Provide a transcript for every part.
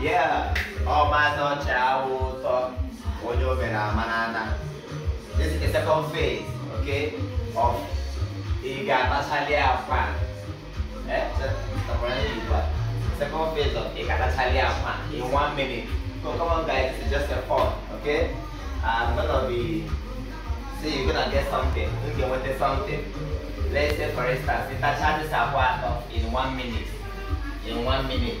Yeah, all my thoughts will talk when you're manana. This is the second phase, okay, of Igatachalia Fan. Eh, second phase of Igatachalia Fan in one minute. So come on guys, it's just a fun, okay? I'm gonna be, see you're gonna get something, you're gonna get something. Let's say for instance, it charges a watt of in one minute. In one minute.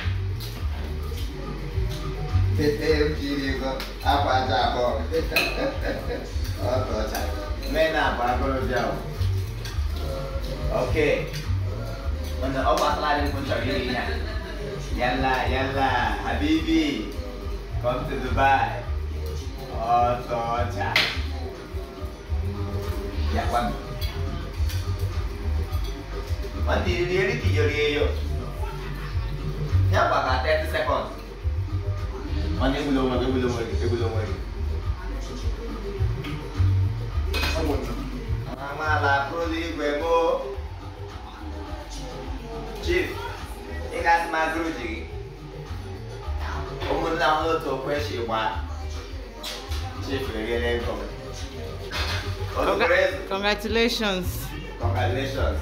TMG apa apa? Oh cocok main apa kalau jauh oke. Untuk obat lain puncak dirinya. Yalla, yalla, habibi. Come to Dubai. Oh, cocok Ya, Kwan Mati tiga dia yuk. Nyapa kak, One egg below one, egg below one, egg below one. Mama la proli gwebo. Chief, ẹ ká sì máa dúró jìrì. Ọmọ ńlá wọn ló tó pẹ́ ṣe wá. Chief rẹ̀ lẹ́gbọ̀n. Congratulations. Congratulations.